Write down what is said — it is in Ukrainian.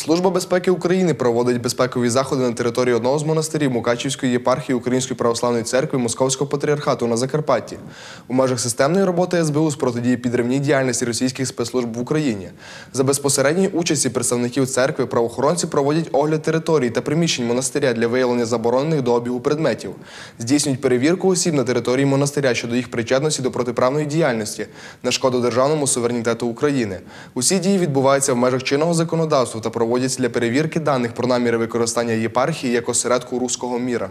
Служба безпеки України проводить безпекові заходи на території одного з монастирів Мукачівської єпархії Української православної церкви Московського патріархату на Закарпатті у межах системної роботи СБУ з протидії підривній діяльності російських спецслужб в Україні. За безпосередньої участі представників церкви правоохоронці проводять огляд територій та приміщень монастиря для виявлення заборонених до обігу предметів, здійснюють перевірку осіб на території монастиря щодо їх причетності до протиправної діяльності на шкоду державному суверенітету України. Усі дії відбуваються в межах чинного законодавства та проводяться для перевірки даних про наміри використання єпархії як осередку руського міра.